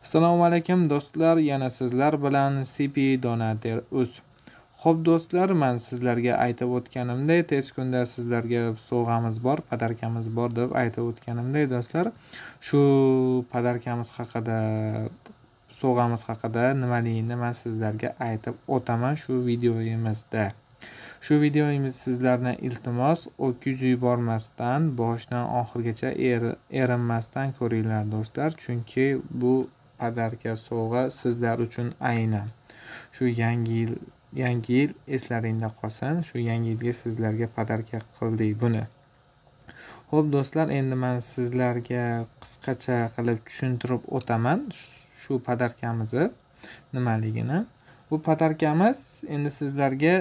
Assalomu alaykum do'stlar, yana sizlar bilan CP Donater uz. Xo'p do'stlar, men sizlarga aytib o'tganimdek, tez kunda sizlarga sovg'amiz bor, podarkamiz bor deb aytib o'tganimdek do'stlar, shu podarkamiz haqida, sovg'amiz haqida nimaligini men sizlarga aytib o'taman shu videoyimizda. Shu videoyimiz sizlardan iltimos o'tkazib yubormasdan, boshidan oxirigacha erinmasdan ko'ringlar do'stlar, chunki bu podarka sovg'a sizlar uchun aynan. Shu yangi yil yangi yil eslaringda qolsin. Shu yangi yilga sizlarga podarka qildik buni. Xo'p do'stlar, endi men sizlarga qisqacha qilib tushuntirib o'taman shu padarkamizni nimaligini. Bu podarkamiz endi sizlarga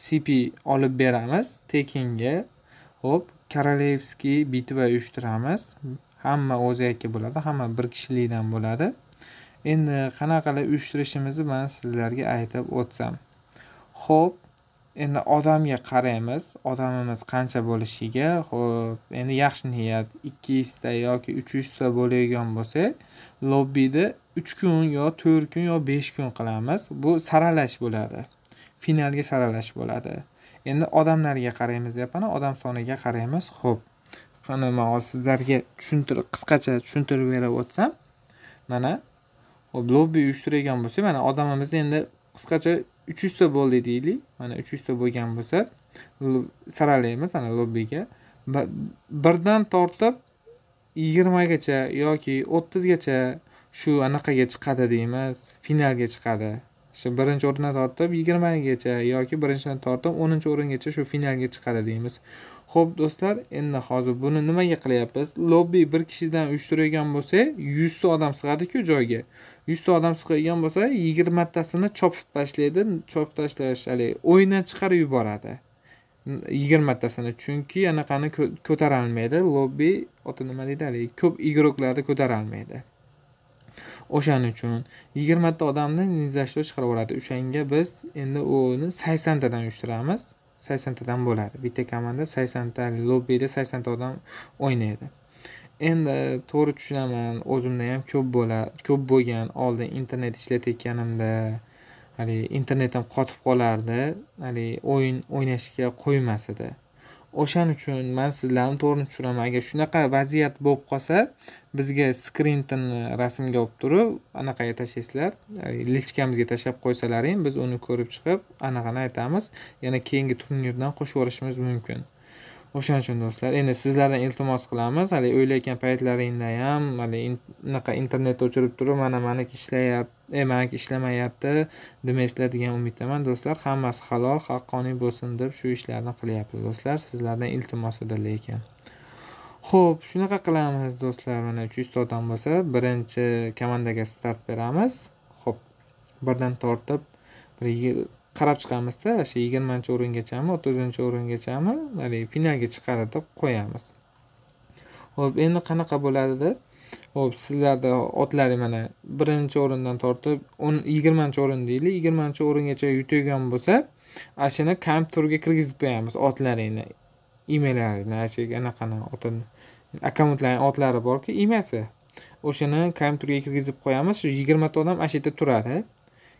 CP olib beramiz tekinga. Xo'p, Korolevskiy bitva uyushtiramiz. Hamma o'zaki bo'ladi, hamma bir kishilikdan bo'ladi. Endi qanaqa qilib uyushtirishimizni man sizlarga aytib o'tsam. Xo'p, endi odamga qaraymiz. Odamimiz qancha bo'lishiga. Xo'p, endi yaxshi niyat 200 ta yoki 300 ta bo'ladigan bo'lsa, lobbida 3 kun yo 4 kun yo 5 kun qilamiz. Bu saralash bo'ladi. Finalga saralash bo'ladi. Endi odamlarga qaraymiz deyapman, odam soniga qaraymiz. Xo'p, qani man hozir sizlarga tushuntirib qisqacha tushuntirib berib o'tsam, mana hop lobbi uyushtirgan bo'lsa mana odamimiz endi qisqacha 300 ta bo'ldi deylik. Mana 300 ta bo'lgan bo'lsa, saralaymiz ana lobbiga. Birdan tortib 20 gacha yoki 30 gacha shu anaqaga chiqadi deymiz, finalga chiqadi. Shu birinchi o'rindan tortib 20 yoki birinchidan tortib 10 o'ringacha shu finalga chiqadi deymiz. Xo'p do'stlar, endi hozir buni nimaga qilyapmiz? Lobbi bir kishidan uyushtirgan bo'lsa, 100 ta odam sig'adi-ku joyga. 100 ta odam sig'adigan bo'lsa, 20 tasini chopib tashlaydi. Chopib tashlash haligi o'yindan chiqarib yuboradi. 20 tasini. Chunki anaqani ko'tarolmaydi. Lobbi oti nima deydi haligi ko'p igroklarni ko'tarolmaydi. O'shaning uchun 20 ta odamni nizashto chiqarib yuboradi. O'shanga biz endi uni 80 tadan uyushtiramiz. 80 tadan bo'ladi. Bitta komanda 80 ta, lobbida 80 odam o'ynaydi. Endi to'g'ri tushunaman, o'zimda ham ko'p bo'lar, ko'p bo'lgan oldin internet ishlatayotganimda, haligi internetim qotib qolardi, haligi o'yin o'ynashga qo'ymas edi. O'shaning uchun men sizlarni to'g'rini tushunaman. Agar shunaqa vaziyat bo'lib qolsa, bizga skrintini rasmga olib turib, anaqaga tashlaysizlar, lichkamizga tashlab qo'ysalaring, biz uni ko'rib chiqib, anaqani aytamiz. Yana keyingi turnirdan qo'shib yuborishimiz mumkin. O'shaning uchun do'stlar, endi sizlardan iltimos qilamiz, hali o'ylayotgan paytlaringda ham hali unaqa internetni o'chirib turib, mana maniki ishlayapti, e maniki ishlamayapti demaysizlar degan umiddaman do'stlar. Hammasi halol, haqqoniy bo'lsin deb shu ishlarni qilyapmiz do'stlar. Sizlardan iltimos edi lekin. Xo'p, shunaqa qilamiz do'stlar. Mana 300 ta odam bo'lsa, birinchi komandaga start beramiz. Xo'p, birdan tortib bir qarab chiqamizda, o'sha 20-o'ringachami, 30-o'ringachami, haligi finalga chiqadi deb qo'yamiz. Xo'p, endi qanaqa bo'ladi? Xo'p, sizlarda otlaring mana birinchi o'rindan tortib 20-o'rin deylik, 20-o'ringacha yutgan bo'lsa, ashuni kompyuterga kirgizib qo'yamiz otlaringni, emallaringni, ashigi anaqani otini, akkauntlarni otlari borku, emasi. O'shani kompyuterga kirgizib qo'yamiz. Shu 20 ta odam shu yerda turadi.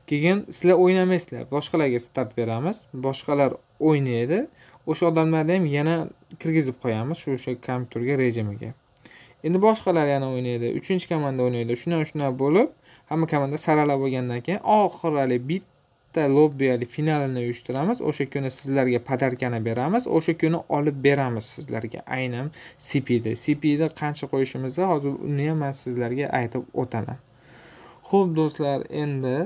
Keyin sizlar o'ynamaysizlar, boshqalarga start beramiz. Boshqalar o'ynaydi. O'sha odamlarni ham yana kirgizib qo'yamiz shu o'sha kompyuterga rejimiga. Endi boshqalar yana o'ynaydi. 3-komanda o'ynaydi. Shundan shunday bo'lib, hamma komanda saralab bo'lgandan keyin oxirgi bitta lobbi hali finalini uyushtiramiz. O'sha kuni sizlarga podarkani beramiz. O'sha kuni olib beramiz sizlarga aynan cpni cpni qancha qo'yishimizni hozir uni ham man sizlarga aytib o'taman. Xo'p do'stlar, endi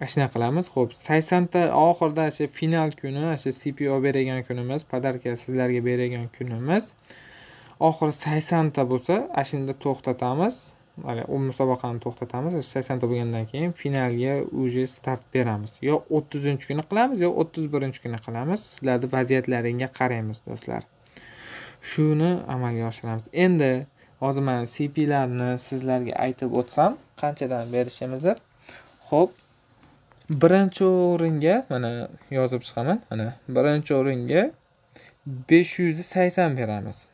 shunaqa qilamiz. Xo'p, 80 ta oxirida o'sha final kuni, o'sha CPO beradigan kunimiz, podarka sizlarga beradigan kunimiz. Oxiri 80 ta bo'lsa, shunda to'xtatamiz. Mana u musobaqani to'xtatamiz. 80 ta bo'lgandan keyin finalga uje start beramiz. Yo 30-kuni qilamiz, yo 31-kuni qilamiz. Sizlarning vaziyatlaringga qaraymiz do'stlar. Shuni amalga oshiramiz. Endi hozir men CPlarni sizlarga aytib o'tsam, qanchadan berishimizni. Xo'p, birinchi o'ringa mana yozib chiqaman. Mana birinchi o'ringa 580 beramiz.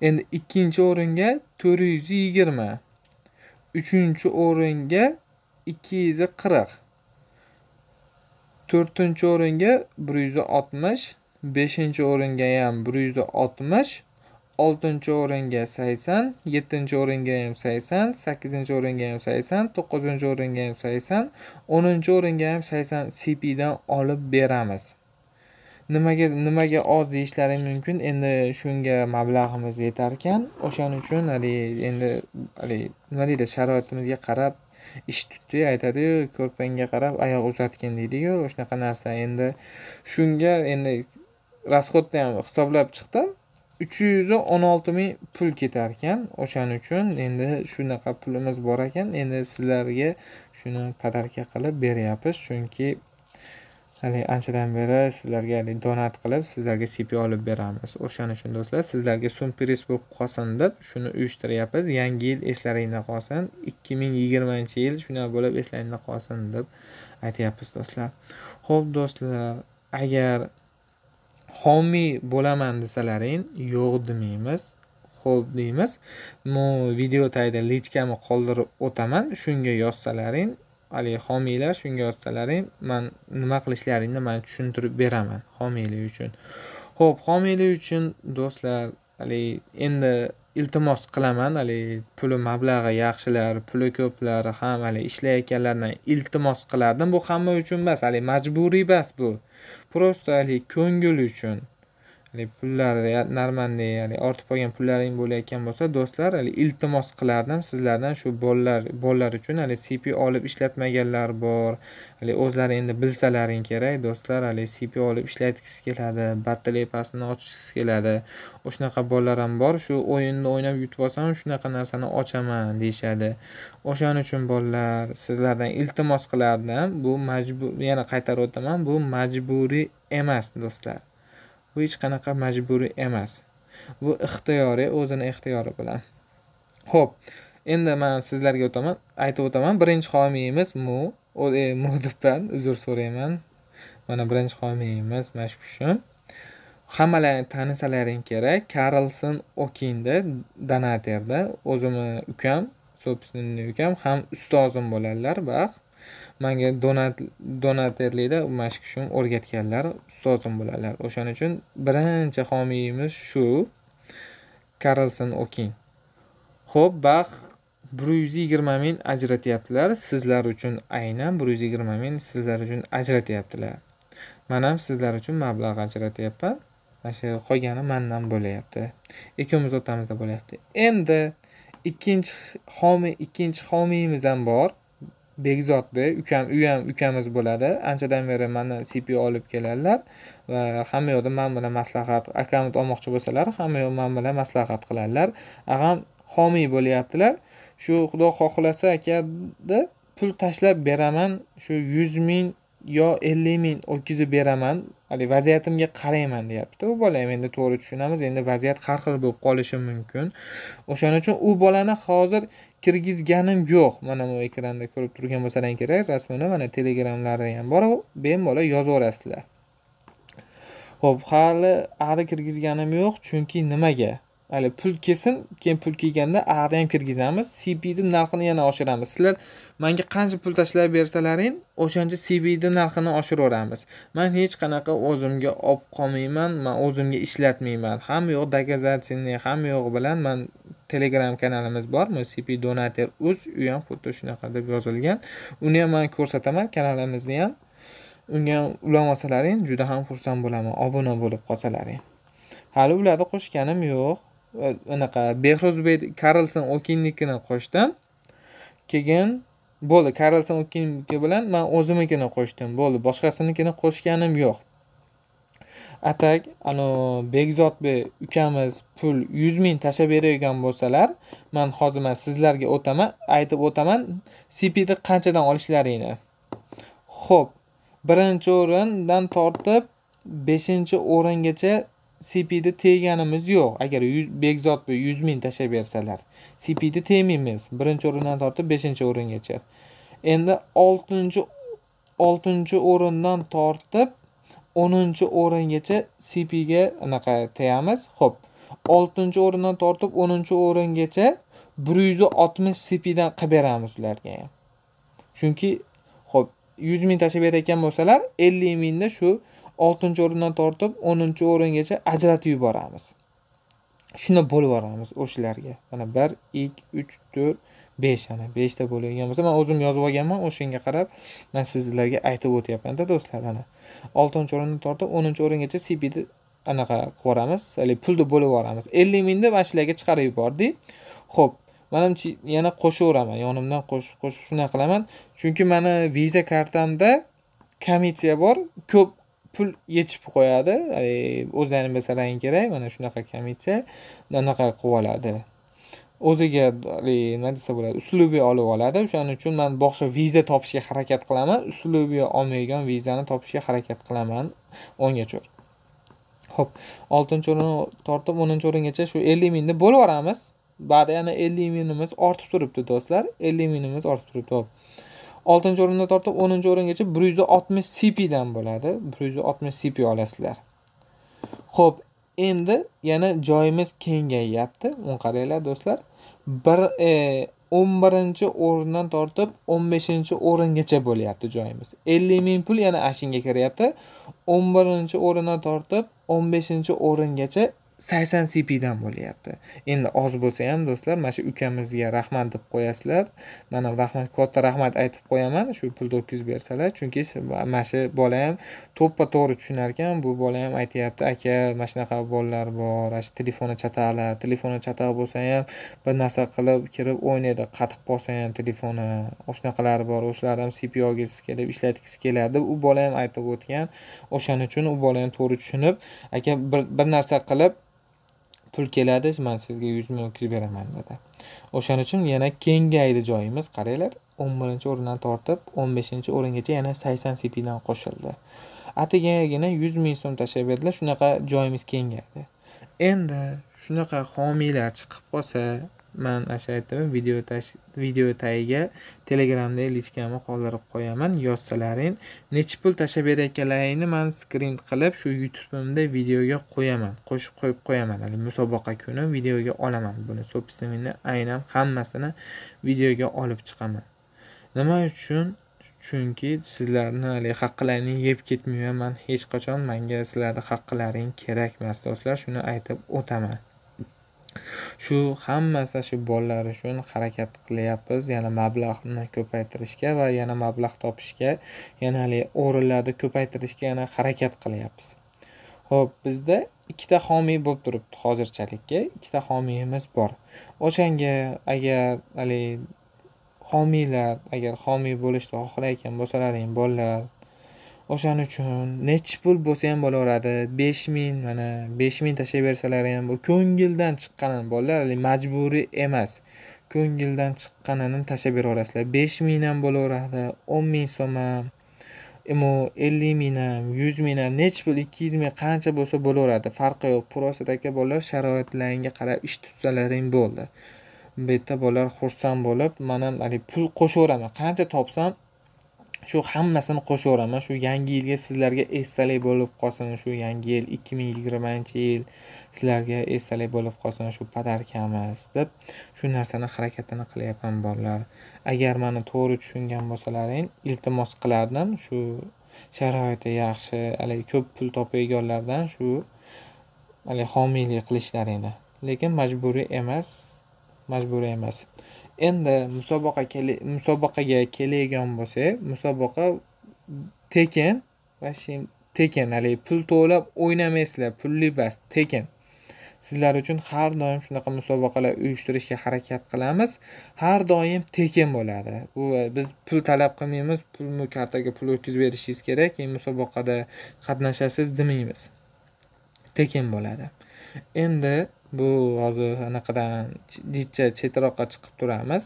Endi ikkinchi o'ringa 420, uchinchi o'ringa ikki yuz qirq to'rtinchi o'ringa bir yuz oltmish beshinchi o'ringa ham bir yuz oltmish oltinchi o'ringa sakson yettinchi o'ringa ham sakson sakkizinchi o'ringa ham sakson to'qqizinchi o'ringa ham sakson o'ninchi o'ringa ham sakson cpdan olib beramiz. Nimaga nimaga oz deyishlaring mumkin? Endi shunga mablag'imiz yetarkan. O'shaning uchun haligi endi haligi nima deydi sharoitimizga qarab ish tutdi aytadiyu ko'rpangga qarab oyoq uzatgin deydiyu shunaqa narsa. Endi shunga endi расходni ham hisoblab chiqdim. Uch yuz o'n olti ming pul ketarkan o'shaning uchun. Endi shunaqa pulimiz bor ekan. Endi sizlarga shuni podarka qilib beryapmiz. Chunki haligi anchadan beri sizlarga haligi donat qilib sizlarga cp olib beramiz. O'shaning uchun do'stlar sizlarga syurpriz bo'lib qolsin deb shuni uyushtiryapmiz. Yangi yil eslaringda qolsin. Ikki ming yigirmanchi yil shunaqa bo'lib eslaringda qolsin deb aytyapmiz do'stlar. Ho'p do'stlar agar homiy bo'laman desalaring yo'q demaymiz xo'p deymiz. Bu video tagida lichkani qoldirib o'taman shunga yozsalaring haligi homiylar shunga yozsalaring man nima qilishlaringni man tushuntirib beraman homiylik uchun. Ho'p homiylik uchun do'stlar haligi endi iltimos qilaman haligi puli mablag'i yaxshilar puli ko'plar ham haligi ishlayotganlardan iltimos qilardim. Bu hamma uchun emas haligi majburiy emas bu. Просто haligi ko'ngil uchun. Haligi pullari нормальный haligi ortib qolgan pullaring bo'layotgan bo'lsa do'stlar haligi iltimos qilardim sizlardan shu bolalar bolalar uchun. Haligi cp olib ishlatmaganlar bor. Haligi o'zlari endi bilsalaring kerak do'stlar haligi cp olib ishlatgisi keladi batalepasini ochgisi keladi. O'shanaqa bolalar ham bor. Shu o'yinni o'ynab yutib olsam shunaqa narsani ochaman deyishadi. O'shaning uchun bolalar sizlardan iltimos qilardim. Bu majbur yana qaytarib o'taman. Bu majburiy emas do'stlar. Bu hech qanaqa majburiy emas. Bu ixtiyoriy o'zini ixtiyori bilan. Ho'p endi man sizlarga o'taman aytib o'taman. Birinchi homiyimiz mu e, mu debman uzr so'rayman. Mana birinchi homiyimiz mana shu kishi hammalaring tanisalaring kerak. Karlson okinda donaterda o'zimni ukam собственный ukam ham ustozim bo'ladilar baxt manga donat donaterlikda mana shu o'rgatganlar ustozim bo'ladilar o'shaning uchun birinchi homiyimiz shu. Karlson okin ho'p baxt. Bir yuz yigirma ming ajratyaptilar. Sizlar uchun aynan bir yuz yigirma ming sizlar uchun ajratyaptilar. Man ham sizlar uchun mablag' ajratyapman. Mana shu qolgani mandan bo'lyapti. Ikkovimiz o'rtamizda bo'lyapti. Endi ikkinchi homiy ikkinchi homiyimiz ham bor. Bekzodbek ukam u ham ukamiz bo'ladi. Anchadan beri mandan cp olib keladilar va hamma yoqda man bilan maslahat akkaunt olmoqchi bo'lsalar hamma yoq man bilan maslahat qiladilar ag'am homiy bo'lyaptilar. Shu xudo xohlasa akada pul tashlab beraman. Shu yuz ming yo ellik ming o'tkazib beraman haligi vaziyatimga qarayman deyapti. U bola ham endi to'g'ri tushunamiz endi vaziyat har xil bo'lib qolishi mumkin. O'shaning uchun u bolani hozir kirgizganim yo'q. Mana bu ekranda ko'rib turgan bo'lsalaring kerak rasmini mana telegramlari ham bor. Bemalol yozaverasizlar. Ho'p hali ari kirgizganim yo'q chunki nimaga? Hali pul kelsin keyin pul kelganda ari ham kirgizamiz cbni narxini yana oshiramiz. Sizlar manga qancha pul tashlab bersalaring o'shancha cbni narxini oshiraveramiz man hech qanaqa o'zimga olib qolmayman man o'zimga ishlatmayman. Hamma yoq доказательный hamma yo'q bilan man telegram kanalimiz bor cp donater uz u ham xuddi shunaqa deb yozilgan. Uni ham man ko'rsataman kanalimizni ham. Unga ham ulab olsalaring juda ham xursand bo'laman obuna bo'lib qolsalaring. Hali ularni qo'shganim yo'q. Anaqa behruzbek karlson okinnikini qo'shdim. Keyin bo'ldi karlson okinniki bilan man o'zimnikini qo'shdim. Bo'ldi boshqasinikini qo'shganim yo'q. Atak anavi bekzodbek ukamiz pul yuz ming tashlab beradigan bo'lsalar man hozir man sizlarga o'taman aytib o'taman cpni qanchadan olishlaringni ho'p birinchi o'rindan tortib beshinchi o'ringacha cpni tegganimiz yo'q. Agar bekzodbek yuz ming tashlab bersalar cpni tegmaymiz birinchi o'rindan tortib beshinchi o'ringacha endi oltinchi oltinchi o'rindan tortib o'ninchi o'ringacha cpga anaqa tegamiz ho'p oltinchi o'rindan tortib o'ninchi o'ringacha bir yuz oltmish cpdan qilib beramiz ularga. Ham chunki ho'p yuz ming tashlab berayotgan bo'lsalar ellik mingda shu oltinchi o'rindan tortib o'ninchi o'ringacha ajratib yuboramiz. Shuni bo'lib yuboramiz o'shalarga. Mana bir ikki uch to'rt besh ana beshta bo'ladigan bo'lsa man o'zim yozib olganman o'shanga qarab man sizlarga aytib o'tyapmanda do'stlar ana oltinchi o'rindan tortib o'ninchi o'ringacha cpni anaqa qilib yuboramiz. Haligi pulni bo'lib yuboramiz. Ellik mingni mana shularga chiqarib yubordik ho'p manimcha yana qo'shaveraman yonimdan qo'shib qo'shib shunaqa qilaman. Chunki mani viza kartamda komissiya bor ko'p pul yechib qo'yadi. O'zlaring bilsalaring kerak mana shunaqa komissiya anaqa qilib oladi. O'ziga nima desa bo'ladi uslubiy olib oladi. O'shaning uchun man boshqa viza topishga harakat qilaman. Uslubiy olmaydigan vizani topishga harakat qilaman. O'ngachur ho'p oltinchi o'rin tortib o'ninchi o'ringacha shu ellik mingni bo'lib yuboramiz. Ba'da yana ellik mingimiz ortib turibdi do'stlar. Ellik mingimiz ortib turibdi hop oltinchi o'rindan tortib o'ninchi o'ringacha bir yuz oltmish cpdan bo'ladi. bir yuz oltmish cp olasizlar. Ho'p endi yana joyimiz kengayyapti uni qaranglar do'stlar. Bir e, o'n birinchi o'rindan tortib o'n beshinchi o'ringacha bo'lyapti joyimiz. ellik ming pul yana ashinga kiryapti. o'n birinchi o'rindan tortib o'n beshinchi o'ringacha sakson cpdan bo'lyapti. Endi oz bo'lsa ham do'stlar mana shu ukamizga rahmat deb qo'yasizlar. Mana rahmat katta rahmat aytib qo'yaman. Shu pulni o'tkazib bersalar chunki mana shu bola ham to'ppa to'g'ri tushunar ekan bu bola ham aytyapti aka mana shunaqa bolalar bor. Shu telefoni chataqlar telefoni chataq bo'lsa ham bir narsa qilib kirib o'ynaydi. Qatiq qolsa ham telefoni. Shunaqalari bor o'shalar ham cp olgisi kelib ishlatgisi keladi. U bola ham aytib o'tgan. O'shaning uchun u bola ham to'g'ri tushunib aka bir narsa qilib pul keladi man sizga yuz ming o'tkazib beraman dedi. O'shaning uchun yana kengaydi joyimiz. Qaranglar o'n birinchi o'rindan tortib o'n beshinchi o'ringacha yana sakson cpdan qo'shildi. Atigagina yuz ming so'm tashlab berdilar shunaqa joyimiz kengaydi. Endi shunaqa homiylar chiqib qolsa man o'sha aytdim video video tagiga telegramda lichkamni qoldirib qo'yaman yozsalaring. Necha pul tashlab berayotganlaringni man skrin qilib shu youtubeimda videoga qo'yaman qo'shib qo'yib qo'yaman. Hali musobaqa kuni videoga olaman. Buni so'pisini aynan hammasini videoga olib chiqaman. Nima uchun? Chunki sizlarni haligi haqqilaringni yeb ketmayman. Hech qachon manga sizlarni haqqilaring kerak emas do'stlar. Shuni aytib o'taman. Shu hammasi shu bolalar uchun harakat qilyapmiz yana mablag'ni ko'paytirishga va yana mablag' topishga yana haligi o'rinlarni ko'paytirishga yana harakat qilyapmiz. Ho'p bizda ikkita homiy bo'lib turibdi hozirchalikka ikkita homiyimiz bor. O'shanga agar haligi homiylar agar homiy bo'lishni xohlayotgan bo'lsalaring bolalar o'shaning uchun nechi pul bo'lsa ham bo'laveradi. Besh ming mana besh ming tashlab bersalar ham bu ko'ngildan chiqqanini bolalar majburiy emas. Ko'ngildan chiqqanini tashlab beraverasizlar. Besh ming ham bo'laveradi o'n ming so'm ham ellik ming ham yuz ming ham nechi pul ikki yuz ming qancha bo'lsa bo'laveradi. Farqi yo'q. Просто aka bolalar sharoitlaringga qarab ish tutsalaring bo'ldi. Bu yerda bolalar xursand bo'lib man ham haligi pul qo'shaveraman qancha topsam shu hammasini qo'shaveraman. Shu yangi yilga sizlarga esdalik bo'lib qolsin. Shu yangi yil ikki ming yigirmanchi yil sizlarga esdalik bo'lib qolsin. Shu podarkamiz deb shu narsani harakatini qilyapman bolalar. Agar mani to'g'ri tushungan bo'lsalaring iltimos qilardim. Shu sharoiti yaxshi haligi ko'p pul topadiganlardan shu haligi homiylik qilishlaringni lekin majburiy emas majburiy emas. Endi musobaqa musobaqaga keladigan bo'lsak musobaqa tekin tekin haligi pul to'lab o'ynamaysizlar pulli emas tekin. Sizlar uchun har doim shunaqa musobaqalar uyushtirishga harakat qilamiz. Har doim tekin bo'ladi. Bu biz pul talab qilmaymiz pulni kartaga pul o'tkazib berishingiz kerak keyin musobaqada qatnashasiz demaymiz. Tekin bo'ladi. Endi bu hozir anaqadan jicha chetroqqa chiqib turamiz.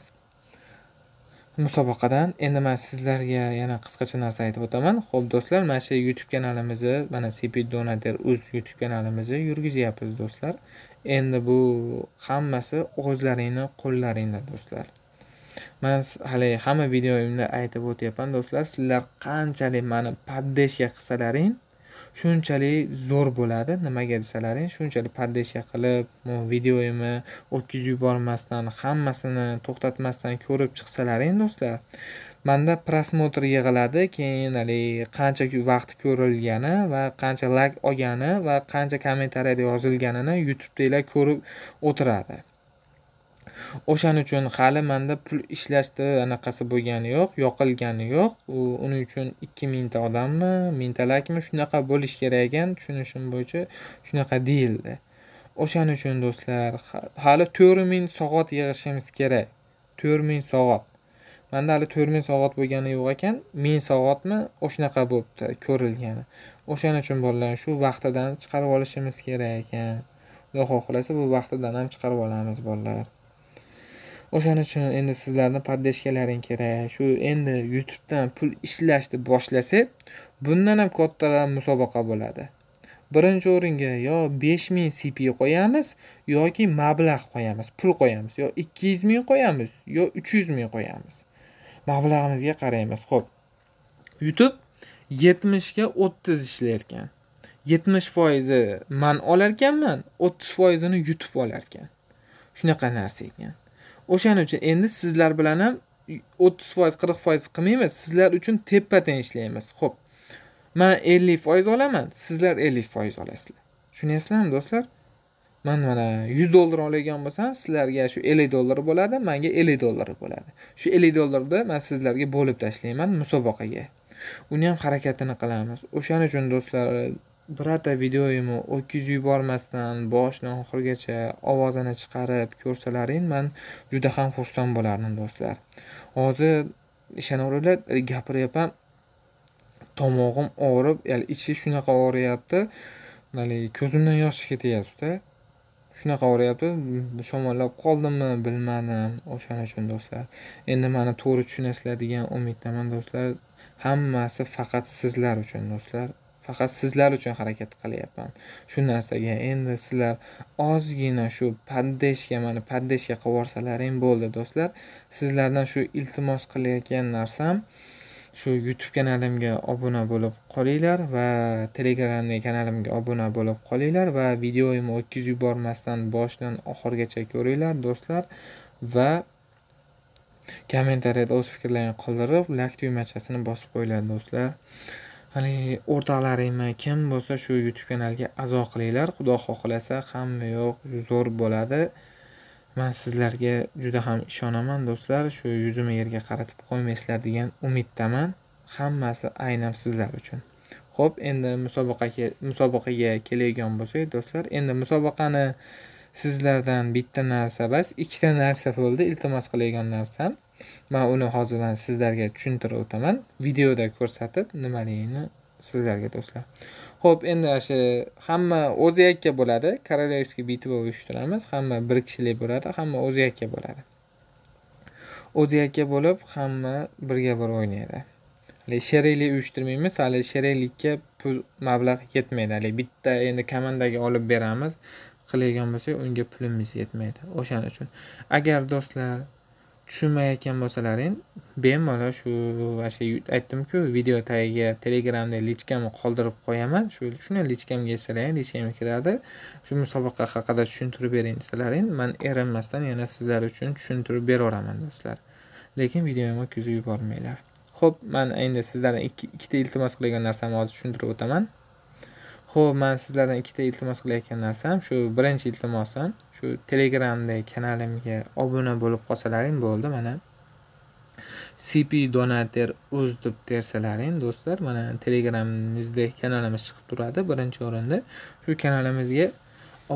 Musobaqadan endi man sizlarga yana qisqacha narsa aytib o'taman. Ho'p do'stlar mana shu youtube kanalimizni mana cp donater uz youtube kanalimizni yurgizyapmiz do'stlar. Endi bu hammasi o'zlaringni qo'llaringda do'stlar. Man hali hamma videoyimda aytib o'tyapman do'stlar. Sizlar qanchalik mani поддержка qilsalaring shunchalik zo'r bo'ladi. Nimaga desalaring? Shunchalik поддержка qilib videoyimi o'tkazib yubormasdan hammasini to'xtatmasdan ko'rib chiqsalaring do'stlar. Manda prosmotr yig'iladi keyin haligi qancha vaqt ko'rilgani va qancha layk olgani va qancha kommentariyada yozilganini youtubedagilar ko'rib o'tiradi. O'shaning uchun hali manda pul ishlashni anaqasi bo'lgani yo'q yoqilgani yo'q. U uning uchun ikki mingta odammi mingtalakmi shunaqa bo'lishi kerak ekan tushunishim bo'yicha shunaqa deyildi. O'shaning uchun do'stlar hali to'rt ming soat yig'ishimiz kerak. To'rt ming soat manda hali to'rt ming soat bo'lgani yo'q ekan ming soatmi o'shanaqa bo'libdi ko'rilgani. O'shaning uchun bolalar shu vaqtidan chiqarib olishimiz kerak ekan. Xudo xohlasa bu vaqtidan ham chiqarib olamiz bolalar. O'shaning uchun endi sizlarni поддержкаларing kerak. Shu endi youtubedan pul ishlashni boshlasak bundan ham kattaroq musobaqa bo'ladi. Birinchi o'ringa yo besh ming cp qo'yamiz yoki mablag' qo'yamiz pul qo'yamiz yo ikki yuz ming qo'yamiz yo uch yuz ming qo'yamiz. Mablag'imizga qaraymiz ho'p youtube yetmishga o'ttiz ishlayotgan. Yetmish foizi man olarkanman o'ttiz foizini youtube olarkan. Shunaqa narsa ekan. O'shaning uchun endi sizlar bilan ham o'ttiz foiz qirq foiz qilmaymiz. Sizlar uchun teppa teng ishlaymiz ho'p man ellik foiz olaman sizlar ellik foiz olasizlar. Tushunyapsizlarmi do'stlar? Man mana yuz dollar oladigan bo'lsam sizlarga shu ellik dollar bo'ladi manga ellik dollar bo'ladi. Shu ellik dollarni man sizlarga bo'lib tashlayman musobaqaga. Uni ham harakatini qilamiz. O'shaning uchun do'stlar birorta videoyimni o'tkazib yubormasdan boshidan oxirigacha ovozini chiqarib ko'rsalaring man juda ham xursand bo'lardim do'stlar. Hozir ishonaveringlar gapiryapman tomog'im og'rib ichi shunaqa og'riyapti. Haligi ko'zimdan yosh ketyapti shunaqa og'riyapti. Shamollab qoldimmi bilmadim. O'shaning uchun do'stlar. Endi mani to'g'ri tushunasizlar degan umiddaman do'stlar. Hammasi faqat sizlar uchun do'stlar. Faqat sizlar uchun harakat qilyapman. Shu narsaga endi sizlar ozgina shu poddeshka mani poddeshka qilib yuborsalaring bo'ldi do'stlar. Sizlardan shu iltimos qilayotgan narsam shu youtube kanalimga obuna bo'lib qolinglar va telegramdagi kanalimga obuna bo'lib qolinglar va videoyimni o'tkazib yubormasdan boshidan oxirigacha ko'ringlar do'stlar. Va kommentariyada o'z fikrlaringni qoldirib lak tugmachasini bosib qo'yinglar do'stlar. Haligi o'rtoqlaringmi kim bo'lsa shu youtube kanaliga a'zo qilinglar. Xudo xohlasa hamma yoq. Zo'r bo'ladi. Man sizlarga juda ham ishonaman do'stlar. Shu yuzimni yerga qaratib qo'ymaysizlar degan umiddaman. Hammasi aynan sizlar uchun. Ho'p endi musobaqaga musobaqaga keladigan bo'lsak do'stlar endi musobaqani sizlardan bitta narsa bas. Ikkita narsa bo'ldi. Iltimos qiladigan narsam. Man uni hozirdan sizlarga tushuntirib o'taman. Videoda ko'rsatib nimaligini sizlarga do'stlar. Ho'p endi shu hamma o'zi yakka bo'ladi. Korolevskiy bitva uyushtiramiz. Hamma bir kishilik bo'ladi hamma o'zi yakka bo'ladi. O'zi yakka bo'lib hamma birga bir o'ynaydi. Haligi sheriklik uyushtirmaymiz hali sheriklikka pul mablag' yetmaydi. Haligi bitta endi komandaga olib beramiz. Qiladigan bo'lsak unga pulimiz yetmaydi o'shaning uchun. Agar do'stlar tushunmayotgan bo'lsalaring bemalol shu shu aytdimku video tagiga telegramda lichkamni qoldirib qo'yaman. Shu shuni lichkamga yozsalaring lichkamga kiradi. Shu musobaqa haqida tushuntirib bering desalaring man erinmasdan yana sizlar uchun tushuntirib beraveraman do'stlar. Lekin videomni kuzib yubormanglar. Ho'p man endi sizlardan ikkita iltimos qiladigan narsamni hozir tushuntirib o'taman. Ho'p man sizlardan ikkita iltimos qilayotgan narsam shu birinchi iltimosim. Shu telegramdagi kanalimga obuna bo'lib qolsalaring bo'ldi mana. Cp donater uz deb tersalaring do'stlar. Mana telegramimizda kanalimiz chiqib turadi birinchi o'rinda. Shu kanalimizga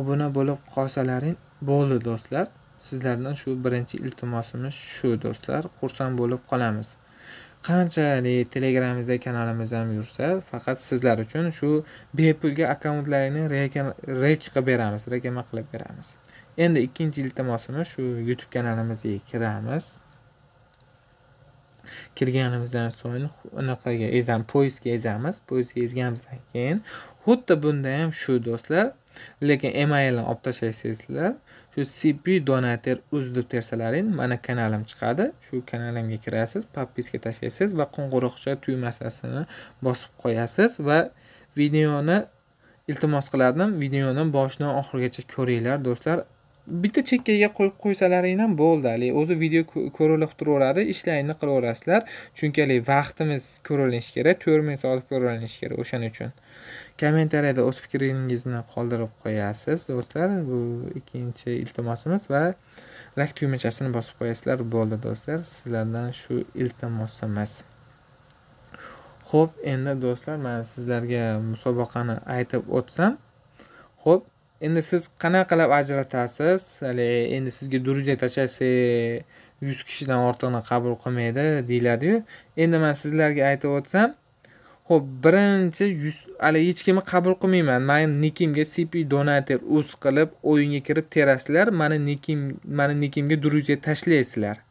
obuna bo'lib qolsalaring bo'ldi do'stlar. Sizlardan shu birinchi iltimosimiz shu do'stlar. Xursand bo'lib qolamiz. Qanchalik telegramimizda kanalimiz ham yursa faqat sizlar uchun shu bepulga akkauntlaringni rek qilib beramiz reklama qilib beramiz. Endi ikkinchi iltimosimiz shu youtube kanalimizga kiramiz. Kirganimizdan so'ng unaqaga ezam poyezdga ezamiz. Poyezdga ezganimizdan keyin xuddi bunda ham shu do'stlar lekin emailni olib tashlaysizlar. Shu cp donater uz deb tersalaring mana kanalim chiqadi. Shu kanalimga kirasiz подписка tashlaysiz va qo'ng'iroqcha tugmasasini bosib qo'yasiz va videoni iltimos qilardim videoni boshidan oxirigacha ko'ringlar do'stlar. Bitta chekkaga qo'yib qo'ysalaring ham bo'ldi. Haligi o'zi video ko'rilib turaveradi ishlaringni qilaverasizlar. Chunki haligi vaqtimiz ko'rilishi kerak to'rt ming soat ko'rilishi kerak o'shaning uchun. Kommentariyada o'z fikringizni qoldirib qo'yasiz do'stlar. Bu ikkinchi iltimosimiz va lak tugmachasini bosib qo'yasizlar. Bo'ldi do'stlar. Sizlardan shu iltimosimiz. Ho'p endi do'stlar man sizlarga musobaqani aytib o'tsam. Ho'p endi siz qanaqa qilib ajratasiz? Haligi endi sizga друзья tashlasa yuz kishidan ortiqni qabul qilmaydi deyiladiyu. Endi man sizlarga aytib o'tsam ho'p birinchi yuz haligi hech kimni qabul qilmayman. Mani nikimga cp donator uz qilib o'yinga kirib terasizlar. Mani nikim mani nikimga друзья tashlaysizlar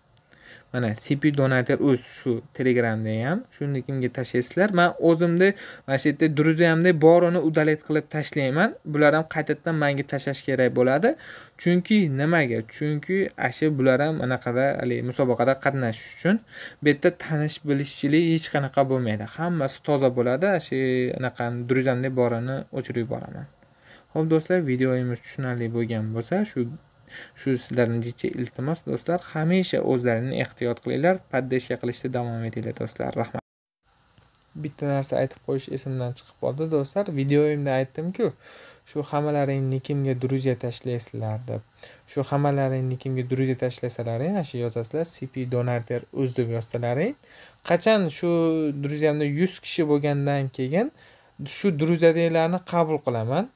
mana cp donator o'z shu telegramda ham. Shuni kimga tashlaysizlar man o'zimni mana shu yerda друзьямda borini udalet qilib tashlayman. Bular ham qaytadan manga tashlash kerak bo'ladi. Chunki nimaga? Chunki ashu bular ham anaqada haligi musobaqada qatnashish uchun bu yerda tanish bilishchilik hech qanaqa bo'lmaydi. Hammasi toza bo'ladi. Shu anaqa друзьямda borini o'chirib yuboraman. Ho'p do'stlar videomiz tushunarli bo'lgan bo'lsa shu shu sizlarnicha iltimos do'stlar hamisha o'zlarini ehtiyot qilinglar poddeshka qilishda davom etinglar do'stlar. Rahmat. Bitta narsa aytib qo'yish esimdan chiqib qoldi do'stlar. Videoyimda aytdimku shu hammalaringni kimga друзья tashlaysizlar deb. Shu hammalaringni kimga друзья tashlasalaring shu yozasizlar cp donater uz deb yozsalaring. Qachon shu друзьямda yuz kishi bo'lgandan keyin shu друзьядaglarni qabul qilaman?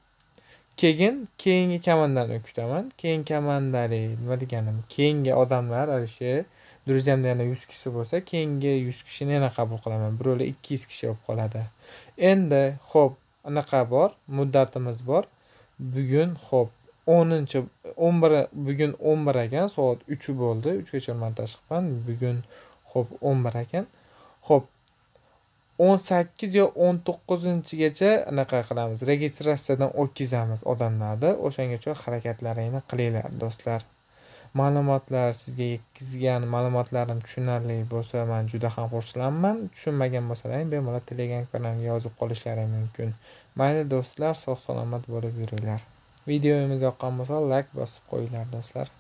Keyin keyingi komandani kutaman keyin komandali nima deganim keyingi odamlar shu друзьямda yana yuz kishi bo'lsa keyingi yuz kishini yana qabul qilaman. Birovlar ikki yuz kishi bo'lib qoladi. Endi ho'p anaqa bor muddatimiz bor. Bugun ho'p o'ninchi o'n bir bugun o'n bir ekan soat uch bo'ldi. Uchgacha montaj qilibman bugun ho'p o'n bir ekan. Ho'p o'n sakkiz yo o'n to'qqizinchigacha anaqa qilamiz. Registratsiyadan o'tkazamiz odamlarni. O'shangacha harakatlaringni qilinglar do'stlar. Ma'lumotlar sizga yetkazgan ma'lumotlarim tushunarli bo'lsa man juda ham xursandman. Tushunmagan bo'lsalaring bemalol telegram kanaliga yozib qolishlaring mumkin. Mayli do'stlar sog' salomat bo'lib yuringlar. Videomiz yoqqan bo'lsa layk bosib qo'yinglar do'stlar.